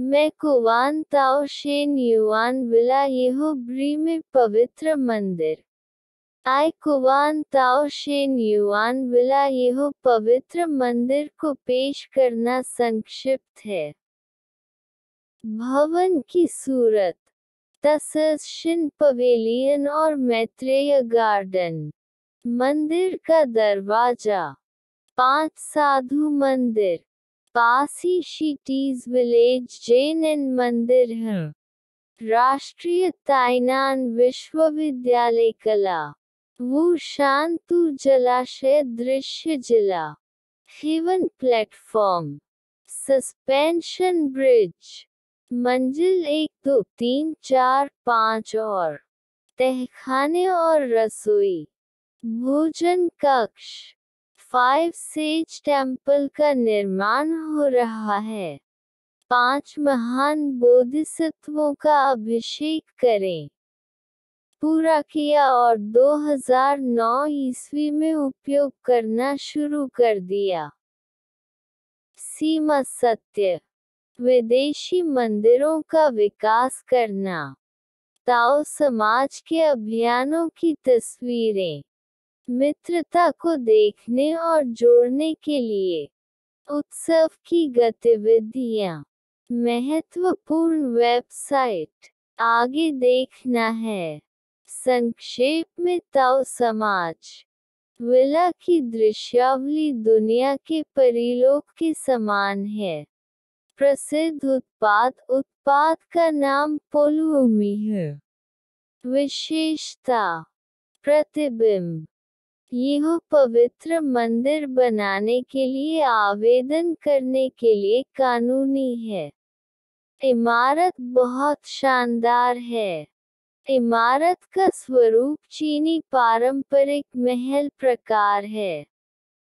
मैं कुवान ताओ शेन yuan villa येहो ब्री में पवित्र मंदिर। आई कुवान ताओ शेन युआन विला येहो पवित्र मंदिर को पेश करना संक्षिप्त है। भवन की सूरत, तसशिन पवेलियन और मैत्रेय गार्डन। मंदिर का दरवाज़ा, पाँच साधु मंदिर। पासी शिटीज विलेज जैन मंदिर है। राष्ट्रीय ताइनान विश्वविद्यालय कला। वो शांतु जलाशय दृश्य जिला। Heaven platform. Suspension bridge. मंजिल एक, दो, तीन, चार, पाँच और। तहखाने और रसोई। भोजन कक्ष। फाइव सेज टेंपल का निर्माण हो रहा है। पाँच महान बोधिसत्वों का अभिषेक करें। पूरा किया और 2009 ईस्वी में उपयोग करना शुरू कर दिया। सीमा सत्य, विदेशी मंदिरों का विकास करना। ताओ समाज के अभियानों की तस्वीरें। मित्रता को देखने और जोड़ने के लिए उत्सव की गतिविधियाँ। महत्वपूर्ण वेबसाइट आगे देखना है। संक्षेप में ताओ समाज। विला की दृश्यावली दुनिया के परिलोक के समान है। प्रसिद्ध उत्पाद उत्पाद का नाम पोलुमी है। विशेषता, प्रतिबिंब। यह पवित्र मंदिर बनाने के लिए, आवेदन करने के लिए कानूनी है। इमारत बहुत शानदार है। इमारत का स्वरूप चीनी पारंपरिक महल प्रकार है।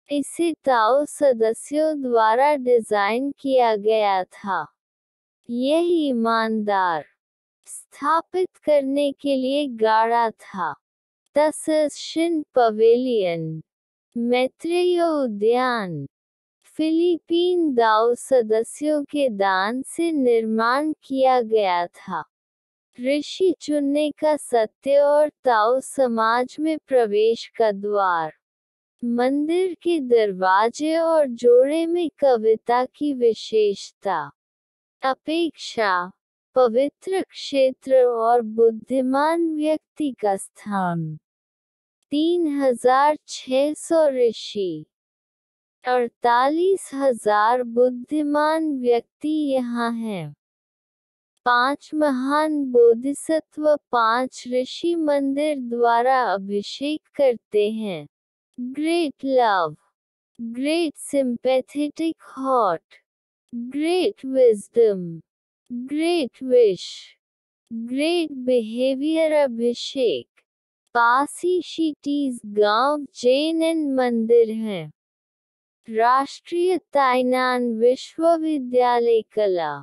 इसे ताओ सदस्यों द्वारा डिज़ाइन किया गया था। यह ईमानदार, स्थापित करने के लिए गाढ़ा था। तसशिन पवेलियन मैत्रेय उद्यान फिलीपीन दाओ सदस्यों के दान से निर्माण किया गया था ऋषि चुनने का सत्य और ताओ समाज में प्रवेश का द्वार मंदिर के दरवाजे और जोड़े में कविता की विशेषता अपेक्षा पवित्र क्षेत्र और बुद्धिमान व्यक्ति का स्थान। तीन हज़ार छह सौ ऋषि। अड़तालीस हज़ार बुद्धिमान व्यक्ति यहाँ हैं। पाँच महान बोधिसत्व, पाँच ऋषि मंदिर द्वारा अभिषेक करते हैं। Great love, great sympathetic heart, great wisdom. Great wish great behaviour अभिषेक पासी शिटीज गाँव जैन मंदिर है। राष्ट्रीय ताइनान विश्वविद्यालय कला।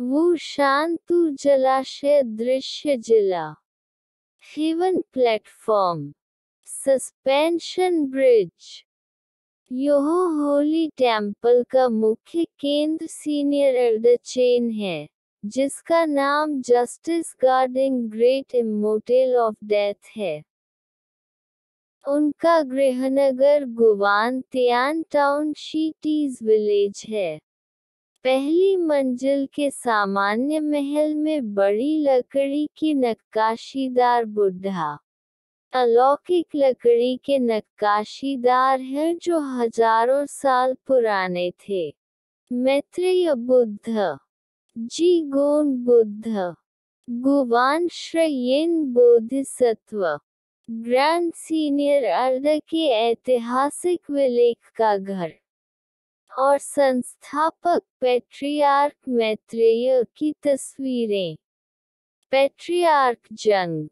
वो शांतु जलाशय दृश्य जिला। हेवन प्लेटफॉर्म सस्पेंशन ब्रिज यह होली टेंपल का मुख्य केंद्र सीनियर एल्डर चेन है। जिसका नाम justice guarding great immortal of death है। उनका गृहनगर गुवान त्यान टाउन शीटीज विलेज है। पहली मंजिल के सामान्य महल में बड़ी लकड़ी की नक्काशीदार बुढ़ा अलौकिक लकड़ी के नक्काशीदार हैं जो हज़ारों साल पुराने थे। मैत्रेय बुद्ध। जी गोन बुद्ध गुवान श्रेयन बोधिसत्व, ग्रैंड सीनियर अर्ध के ऐतिहासिक विलेख का घर, और संस्थापक पेट्रियार्क मैत्रेय की तस्वीरें। पेट्रियार्क जंग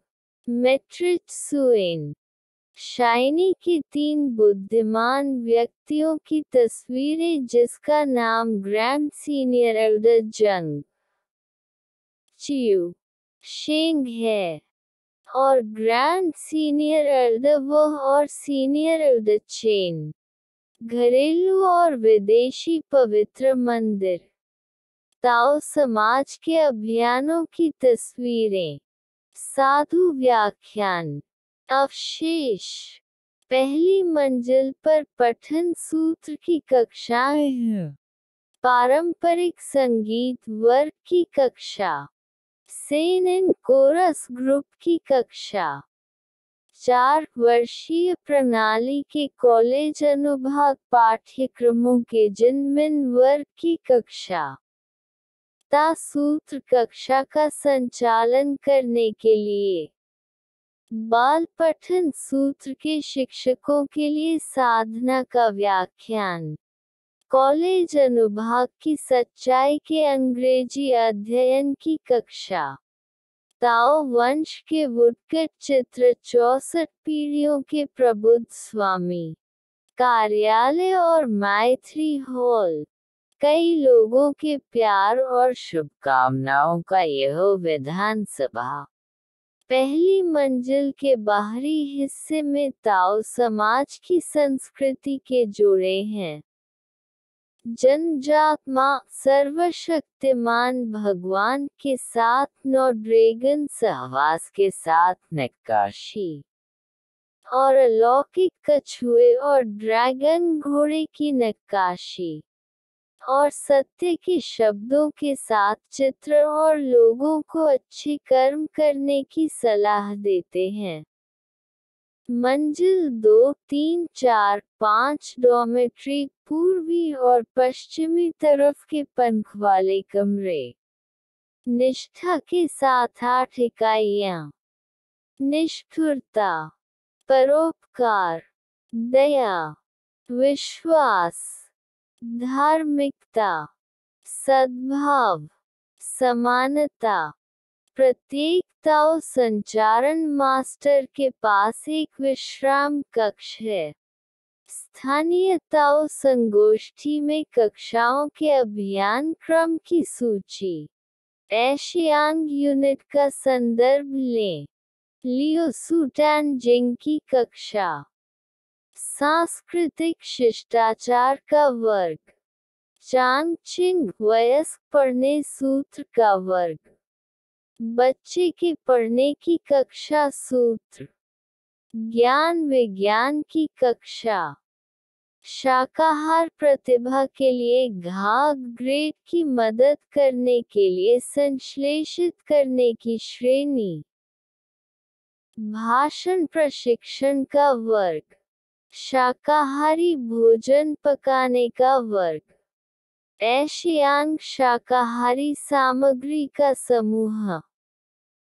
मेट्रिच सुएन शाइनी की तीन बुद्धिमान व्यक्तियों की तस्वीरें जिसका नाम ग्रैंड सीनियर एल्डर जंग, चियू शेंग है, और ग्रैंड सीनियर एल्डर वह और सीनियर एल्डर चेन, घरेलू और विदेशी पवित्र मंदिर, ताओ समाज के अभियानों की तस्वीरें, साधु व्याख्यान। अवशेष। पहली मंजिल पर पठन सूत्र की कक्षाएँ हैं। पारंपरिक संगीत वर्ग की कक्षा। सेन एंड कोरस ग्रुप की कक्षा। चार वर्षीय प्रणाली के कॉलेज अनुभाग पाठ्यक्रमों के जिनमिन वर्ग की कक्षा। ता सूत्र कक्षा का संचालन करने के लिए। बाल पठन सूत्र के शिक्षकों के लिए साधना का व्याख्यान। कॉलेज अनुभाग की सच्चाई के अंग्रेज़ी अध्ययन की कक्षा। ताओ वंश के वुडकट चित्र चौसठ पीढ़ियों के प्रबुद्ध स्वामी। कार्यालय और मैथ्री हॉल। कई लोगों के प्यार और शुभकामनाओं का यह विधानसभा। पहली मंजिल के बाहरी हिस्से में ताओ समाज की संस्कृति के जोड़े हैं। जनजात माँ सर्वशक्तिमान भगवान के साथ नौ ड्रैगन सहवास के साथ नक्काशी और अलौकिक कछुए और ड्रैगन घोड़े की नक्काशी। और सत्य के शब्दों के साथ चित्र और लोगों को अच्छे कर्म करने की सलाह देते हैं। मंजिल दो, तीन, चार, पाँच डॉमेट्री पूर्वी और पश्चिमी तरफ़ के पंख वाले कमरे। निष्ठा के साथ आठ इकाइयाँ। निष्ठुरता, परोपकार, दया, विश्वास। धार्मिकता, सद्भाव, समानता प्रत्येक ताओ संचारण मास्टर के पास एक विश्राम कक्ष है। स्थानीय ताओ संगोष्ठी में कक्षाओं के अभियान क्रम की सूची एशियांग यूनिट का संदर्भ लें। लियो सुटैन जिंग की कक्षा सांस्कृतिक शिष्टाचार का वर्ग। चांग चिंग वयस्क पढ़ने सूत्र का वर्ग। बच्चे के पढ़ने की कक्षा सूत्र। ज्ञान विज्ञान की कक्षा। शाकाहार प्रतिभा के लिए घाघ ग्रेड की मदद करने के लिए संश्लेषित करने की श्रेणी। भाषण प्रशिक्षण का वर्ग। शाकाहारी भोजन पकाने का वर्ग। एशियांग शाकाहारी सामग्री का समूह।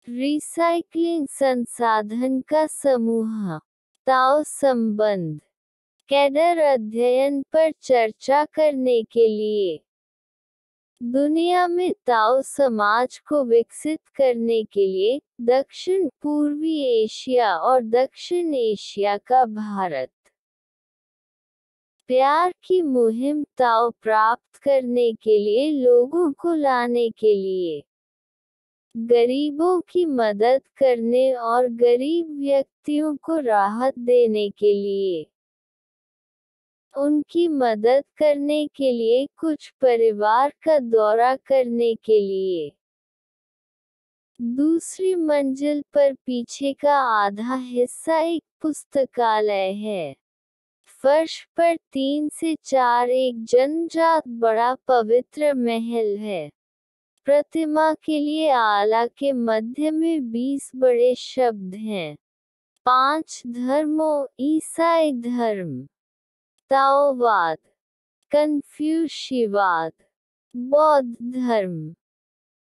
रिसाइकलिंग संसाधन का समूह। ताओ संबंध। कैडर अध्ययन पर चर्चा करने के लिए। दुनिया में ताओ समाज को विकसित करने के लिए दक्षिण पूर्वी एशिया और दक्षिण एशिया का भारत। प्यार की मुहिम ताओ प्राप्त करने के लिए, लोगों को लाने के लिए। गरीबों की मदद करने और गरीब व्यक्तियों को राहत देने के लिए। उनकी मदद करने के लिए, कुछ परिवार का दौरा करने के लिए। दूसरी मंजिल पर पीछे का आधा हिस्सा एक पुस्तकालय है। फर्श पर तीन से चार एक जनजात बड़ा पवित्र महल है। प्रतिमा के लिए आला के मध्य में बीस बड़े शब्द हैं। पाँच धर्मों, ईसाई धर्म। ताओवाद, कन्फ्यूशिवाद, बौद्ध धर्म।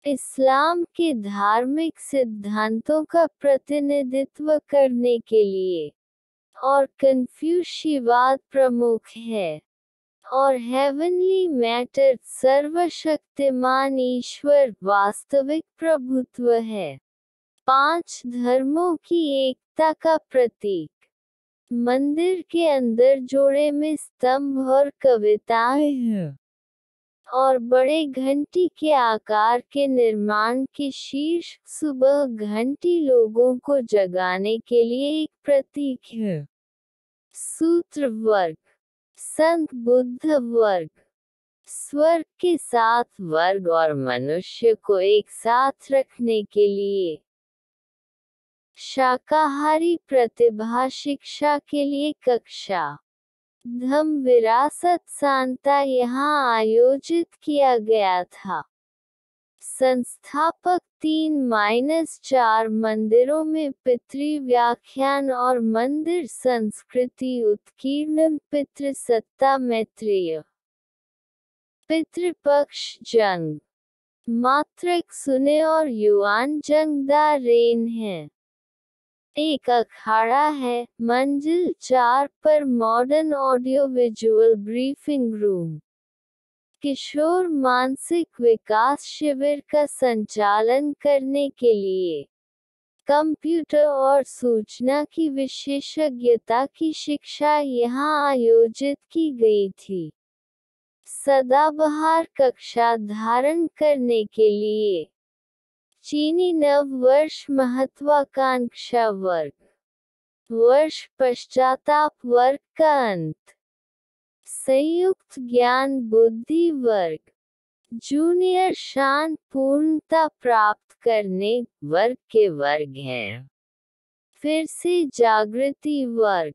इस्लाम के धार्मिक सिद्धांतों का प्रतिनिधित्व करने के लिए। और कन्फ्यूशिवाद प्रमुख है। और हेवनली मैटर सर्वशक्तिमान ईश्वर वास्तविक प्रभुत्व है। पाँच धर्मों की एकता का प्रतीक। मंदिर के अंदर जोड़े में स्तंभ और कविताएँ हैं। और बड़े घंटी के आकार के निर्माण के शीर्ष सुबह घंटी लोगों को जगाने के लिए एक प्रतीक है। सूत्र वर्ग, संत बुद्ध वर्ग, स्वर्ग के साथ वर्ग और मनुष्य को एक साथ रखने के लिए। शाकाहारी प्रतिभा शिक्षा के लिए कक्षा। धम विरासत सांता यहाँ आयोजित किया गया था। संस्थापक तीन माइनस चार मंदिरों में पितृ व्याख्यान और मंदिर संस्कृति उत्कीर्ण पितृ सत्ता मैत्रेय। पितृपक्ष जंग। मात्रक सुने और युवान जंगदार रेन है। एक अखाड़ा है। मंजिल चार पर modern audio visual briefing room. किशोर मानसिक विकास शिविर का संचालन करने के लिए। कंप्यूटर और सूचना की विशेषज्ञता की शिक्षा यहाँ आयोजित की गई थी। सदाबहार कक्षा धारण करने के लिए। चीनी नव वर्ष महत्वाकांक्षा वर्ग। वर्ष पश्चाताप वर्ग का अंत। संयुक्त ज्ञान बुद्धि वर्ग। जूनियर शांत पूर्णता प्राप्त करने वर्ग के वर्ग हैं। फिर से जागृति वर्ग।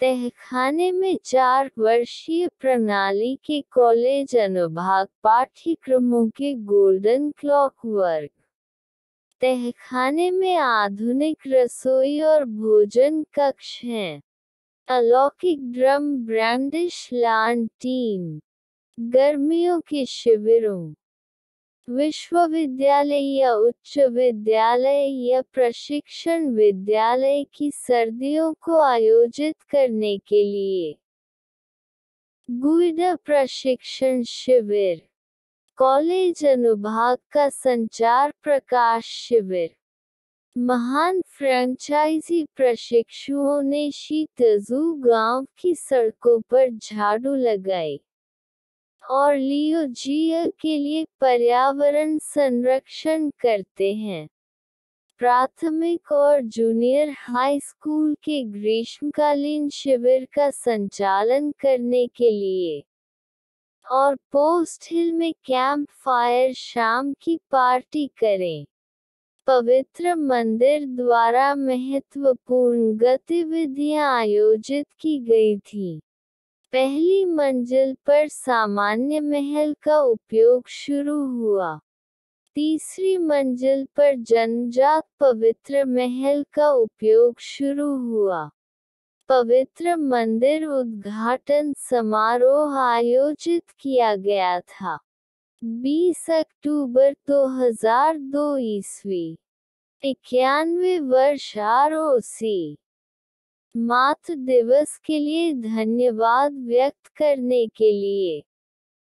तहखाने में चार वर्षीय प्रणाली के कॉलेज अनुभाग पाठ्यक्रमों के गोल्डन क्लॉक वर्ग। तहखाने में आधुनिक रसोई और भोजन कक्ष हैं। अलौकिक ड्रम ब्रांडिश लान टीम, गर्मियों के शिविरों, विश्वविद्यालय या उच्च विद्यालय या प्रशिक्षण विद्यालय की सर्दियों को आयोजित करने के लिए। गुइडा प्रशिक्षण शिविर कॉलेज अनुभाग का संचार प्रकाश शिविर। महान फ्रेंचाइजी प्रशिक्षुओं ने शीतजू गाँव की सड़कों पर झाड़ू लगाई और लियो जिया के लिए पर्यावरण संरक्षण करते हैं। प्राथमिक और जूनियर हाई स्कूल के ग्रीष्मकालीन शिविर का संचालन करने के लिए और पोस्ट हिल में कैंप फायर शाम की पार्टी करें। पवित्र मंदिर द्वारा महत्वपूर्ण गतिविधियाँ आयोजित की गई थी। पहली मंजिल पर सामान्य महल का उपयोग शुरू हुआ। तीसरी मंजिल पर जनजात पवित्र महल का उपयोग शुरू हुआ। पवित्र मंदिर उद्घाटन समारोह आयोजित किया गया था। 20 अक्टूबर 2002 ईस्वी, इक्यानवे वर्ष आर मातृ दिवस के लिए धन्यवाद व्यक्त करने के लिए,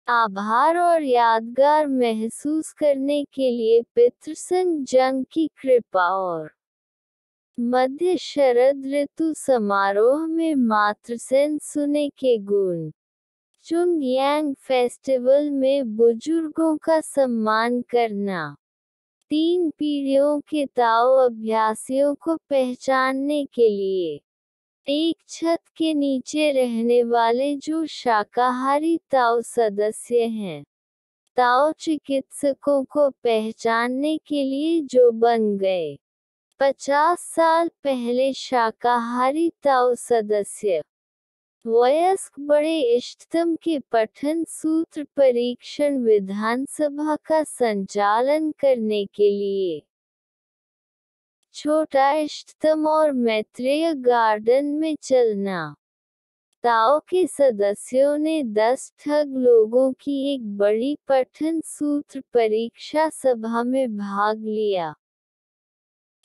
आभार और यादगार महसूस करने के लिए पितृसंग जंग की कृपा और मध्य शरद ऋतु समारोह में मात्र मातृसेन सुने के गुण। चुंग यांग फेस्टिवल में बुज़ुर्गों का सम्मान करना। तीन पीढ़ियों के ताओ अभ्यासियों को पहचानने के लिए। एक छत के नीचे रहने वाले जो शाकाहारी ताओ सदस्य हैं। ताओ चिकित्सकों को पहचानने के लिए जो बन गए। पचास साल पहले शाकाहारी ताओ सदस्य। वयस्क बड़े इष्टतम के पठन सूत्र परीक्षण विधानसभा का संचालन करने के लिए। छोटा इष्टतम और मैत्रेय गार्डन में चलना। ताओ के सदस्यों ने दस ठग लोगों की एक बड़ी पठन सूत्र परीक्षा सभा में भाग लिया।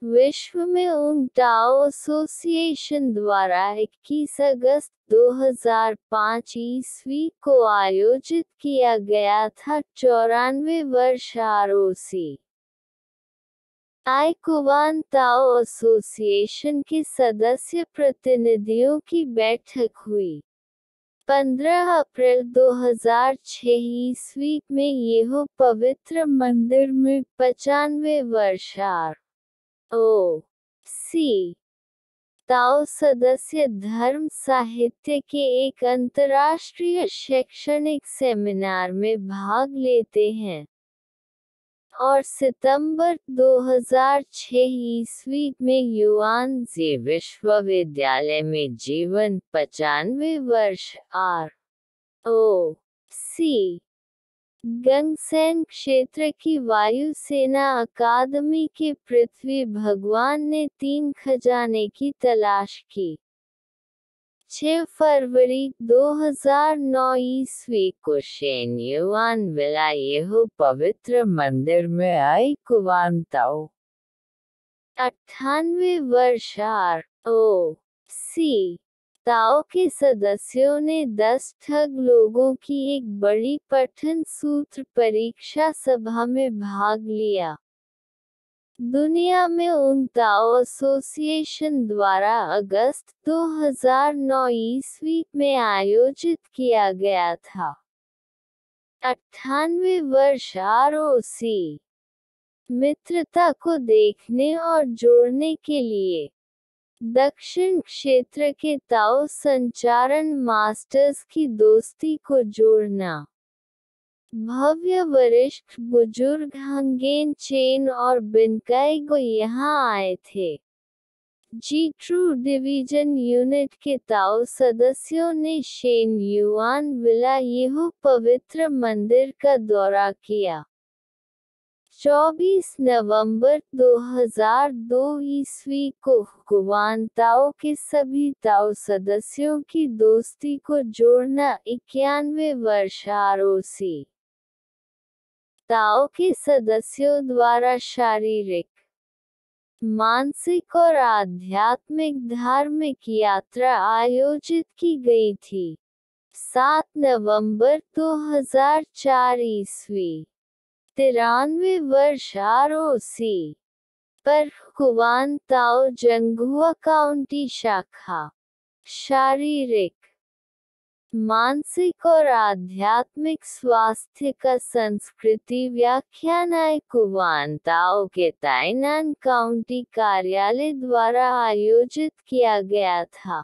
विश्व में उंगटाओ एसोसिएशन द्वारा 21 अगस्त 2005 ईस्वी को आयोजित किया गया था चौरानवे वर्ष आरोसी आइकुवान ताओ एसोसिएशन के सदस्य प्रतिनिधियों की बैठक हुई। 15 अप्रैल 2006 ईस्वी में यह पवित्र मंदिर में पचानवे वर्ष आर ओ, सी। ताओ सदस्य धर्म साहित्य के एक अंतर्राष्ट्रीय शैक्षणिक सेमिनार में भाग लेते हैं। और सितंबर 2006 ईस्वी में युआन जे विश्वविद्यालय में जीवन पचानवे वर्ष आर। ओ, सी। गंगसेन क्षेत्र की वायुसेना अकादमी के पृथ्वी भगवान ने तीन खजाने की तलाश की। 6 फरवरी 2009 ईस्वी को शेन्युआन विलायेहु पवित्र मंदिर में आई कुवानताओ अट्ठानवे वर्ष आर ओ सी ताओ के सदस्यों ने दस ठग लोगों की एक बड़ी पठन सूत्र परीक्षा सभा में भाग लिया। दुनिया में उन ताओ एसोसिएशन द्वारा अगस्त 2009 ईस्वी में आयोजित किया गया था। अट्ठानवे वर्ष आर मित्रता को देखने और जोड़ने के लिए। दक्षिण क्षेत्र के ताओ संचारण मास्टर्स की दोस्ती को जोड़ना। भव्य वरिष्ठ बुज़ुर्ग हंगेन चेन और बिनकाई को यहाँ आए थे। जी ट्रू डिवीज़न यूनिट के ताओ सदस्यों ने शेन युआन विला येहू पवित्र मंदिर का दौरा किया। 24 नवंबर 2002 ईस्वी को कुवान ताओ के सभी ताओ सदस्यों की दोस्ती को जोड़ना इक्यानवे वर्ष आरोसी। ताओ के सदस्यों द्वारा शारीरिक, मानसिक और आध्यात्मिक धार्मिक यात्रा आयोजित की गई थी। 7 नवंबर 2004 ईस्वी। तिरानवे वर्ष आर पर कुवान ताओ जंगुआ काउंटी शाखा, शारीरिक, मानसिक और आध्यात्मिक स्वास्थ्य का संस्कृति व्याख्यान आय कुवान ताओ के ताइनान काउंटी कार्यालय द्वारा आयोजित किया गया था।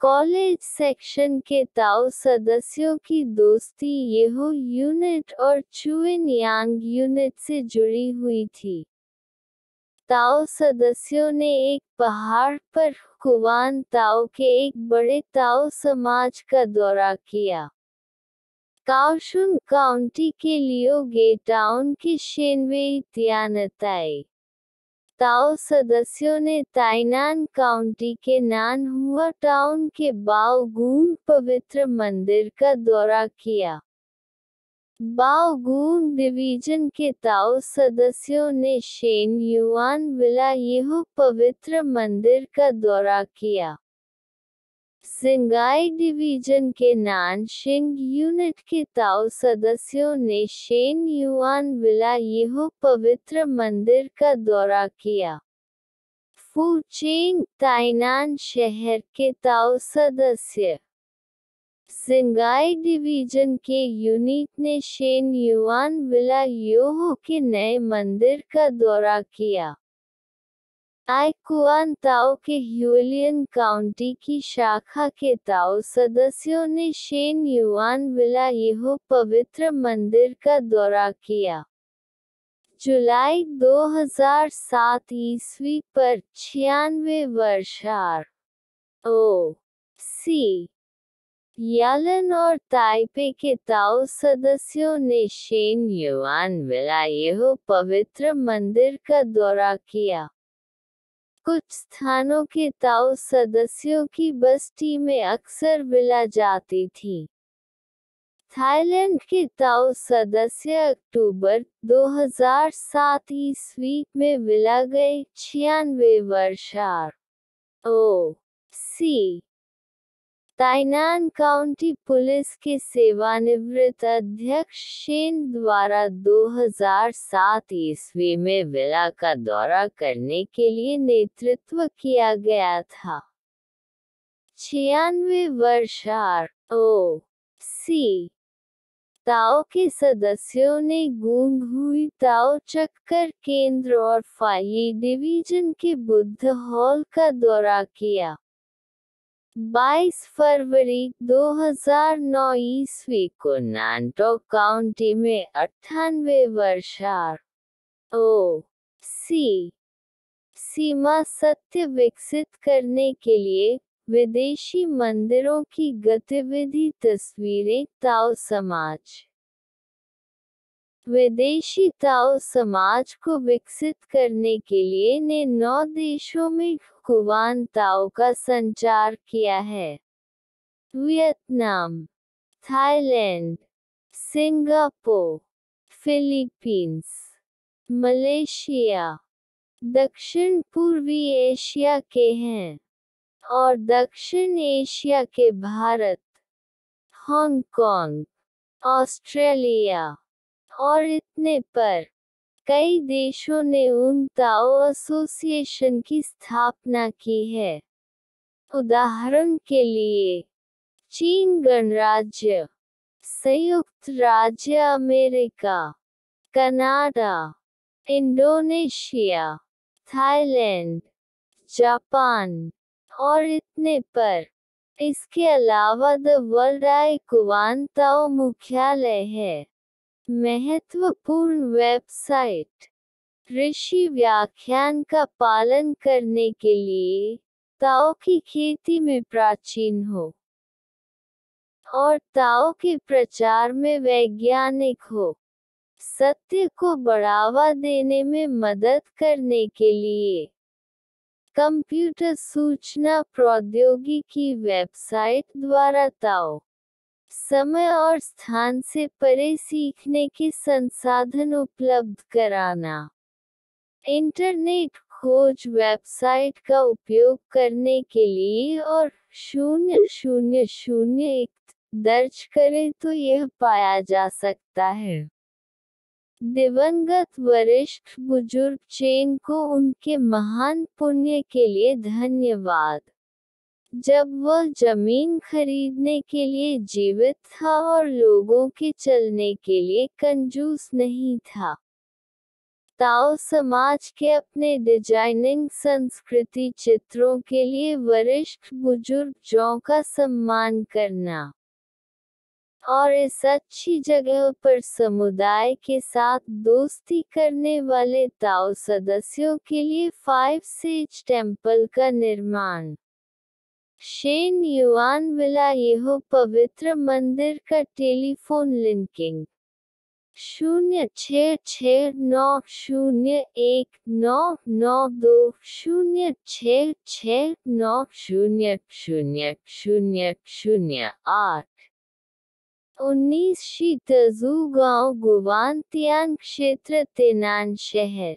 कॉलेज सेक्शन के ताओ सदस्यों की दोस्ती येहो यूनिट और चुइन यांग यूनिट से जुड़ी हुई थी। ताओ सदस्यों ने एक पहाड़ पर कुवान ताओ के एक बड़े ताओ समाज का दौरा किया। काउशुन काउंटी के लियो गे टाउन की शेनवे त्यानताई ताओ सदस्यों ने ताइनान काउंटी के नान हुआ टाउन के बाओगून पवित्र मंदिर का दौरा किया। बाओगून डिवीज़न के ताओ सदस्यों ने शेन युआन विला यह पवित्र मंदिर का दौरा किया। सिंगाई डिवीज़न के नानशिंग यूनिट के ताओ सदस्यों ने शेन युआन विला येहो पवित्र मंदिर का दौरा किया। फूचेंग ताइनान शहर के ताओ सदस्य। सिंगाई डिवीज़न के यूनिट ने शेन युआन विला योहो के नए मंदिर का दौरा किया। आइकुआन ताओ के ह्यूलियन काउंटी की शाखा के ताओ सदस्यों ने शेन युआन विला येहो पवित्र मंदिर का दौरा किया। जुलाई 2007 ईस्वी पर छियानवे वर्ष आर ओ, सी, यालन और ताइपे के ताओ सदस्यों ने शेन युआन विला येहो पवित्र मंदिर का दौरा किया। कुछ स्थानों के ताओ सदस्यों की बस टीमें अक्सर मिला जाती थी। थाईलैंड के ताओ सदस्य अक्टूबर 2007 ईस्वी में बिला गए छियानवे वर्षार ओ, सी ताइनान काउंटी पुलिस के सेवानिवृत्त अध्यक्ष शेन द्वारा 2007 ईस्वी में विला का दौरा करने के लिए नेतृत्व किया गया था। छियानवे वर्ष आर ओ सी ताओ के सदस्यों ने गूंग हुई ताओ चक्कर केंद्र और फाई डिवीज़न के बुद्ध हॉल का दौरा किया। 22 फरवरी 2009 ईस्वी को नानटो काउंटी में अट्ठानवे वर्षार ओ सी सीमा सत्य विकसित करने के लिए विदेशी मंदिरों की गतिविधि तस्वीरें ताओ समाज। विदेशी ताओ समाज को विकसित करने के लिए ने नौ देशों में कुवान ताओ का संचार किया है। Vietnam, Thailand, Singapore, Philippines, Malaysia, दक्षिण पूर्वी एशिया के हैं और दक्षिण एशिया के भारत, हांगकांग, ऑस्ट्रेलिया और इतने पर। कई देशों ने उन ताओ एसोसिएशन की स्थापना की है। उदाहरण के लिए, चीन गणराज्य, संयुक्त राज्य America, Canada, Indonesia, Thailand, Japan और इतने पर। इसके अलावा द वर्ल्ड आई कुवानताओ मुख्यालय है। महत्वपूर्ण वेबसाइट ऋषि व्याख्यान का पालन करने के लिए ताओ की खेती में प्राचीन हो और ताओ के प्रचार में वैज्ञानिक हो। सत्य को बढ़ावा देने में मदद करने के लिए कंप्यूटर सूचना प्रौद्योगिकी वेबसाइट द्वारा ताओ समय और स्थान से परे सीखने के संसाधन उपलब्ध कराना। इंटरनेट, खोज, वेबसाइट का उपयोग करने के लिए और शून्य शून्य शून्य एक दर्ज करें तो यह पाया जा सकता है। दिवंगत वरिष्ठ बुज़ुर्ग चेन को उनके महान पुण्य के लिए धन्यवाद। जब वह ज़मीन खरीदने के लिए जीवित था और लोगों के चलने के लिए कंजूस नहीं था, ताओ समाज के अपने डिज़ाइनिंग संस्कृति चित्रों के लिए वरिष्ठ बुज़ुर्ग जौ का सम्मान करना और इस अच्छी जगह पर समुदाय के साथ दोस्ती करने वाले ताओ सदस्यों के लिए फाइव सेज टेंपल का निर्माण शेन युआन विला यह पवित्र मंदिर का टेलीफोन लिंकिंग। शून्य छ छ नौ शून्य एक नौ नौ दो शून्य छ छ नौ शून्य शून्य शून्य शून्य आठ। उन्नीस शीतजू गाँव गुवांतियान क्षेत्र तेनान शहर।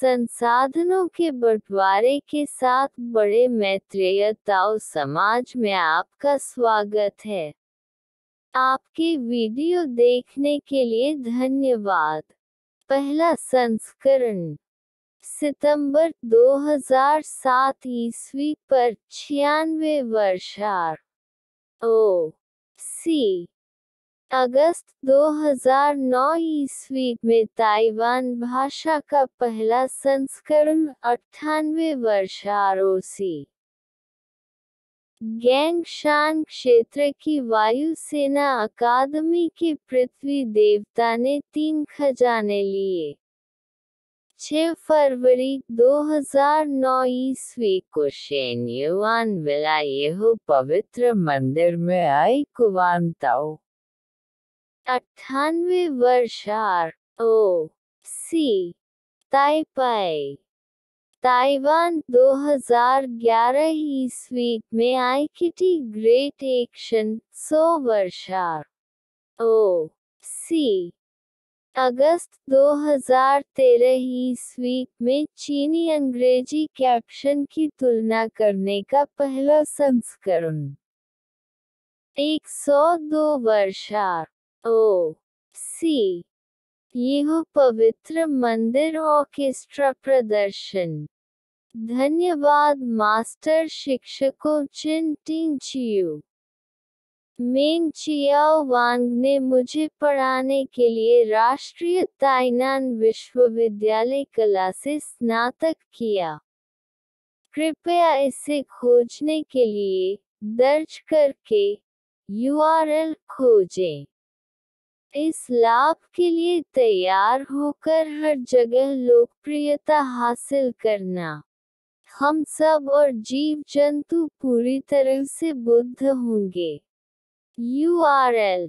संसाधनों के बंटवारे के साथ बड़े मैत्रेयताओ समाज में आपका स्वागत है। आपके वीडियो देखने के लिए धन्यवाद। पहला संस्करण, सितंबर 2007 ईस्वी पर छियानवे वर्षार ओ, सी अगस्त 2009 ईस्वी में ताइवान भाषा का पहला संस्करण अट्ठानवे वर्ष आरोसी गैंगशान क्षेत्र की वायुसेना अकादमी के पृथ्वी देवता ने तीन खजाने लिए। 6 फरवरी 2009 ईस्वी को शेन्युआन विलायेहु पवित्र मंदिर में आई कुवानताओ अट्ठानवे वर्ष आर ओ सी ताइपाई ताइवान 2011 ईस्वी में आई किटी ग्रेट एक्शन 100 वर्ष आर ओ सी। अगस्त 2013 ईस्वी में चीनी अंग्रेज़ी कैप्शन की तुलना करने का पहला संस्करण। 102 वर्षार ओ, सी। यह पवित्र मंदिर ऑर्केस्ट्रा प्रदर्शन। धन्यवाद, मास्टर शिक्षकों चिन टिंग चियू मेंग चियाओ वांग ने मुझे पढ़ाने के लिए राष्ट्रीय ताइनान विश्वविद्यालय कला से स्नातक किया। कृपया इसे खोजने के लिए दर्ज करके यूआरएल खोजें। इस लाभ के लिए तैयार होकर हर जगह लोकप्रियता हासिल करना। हम सब और जीव जंतु पूरी तरह से बुद्ध होंगे। URL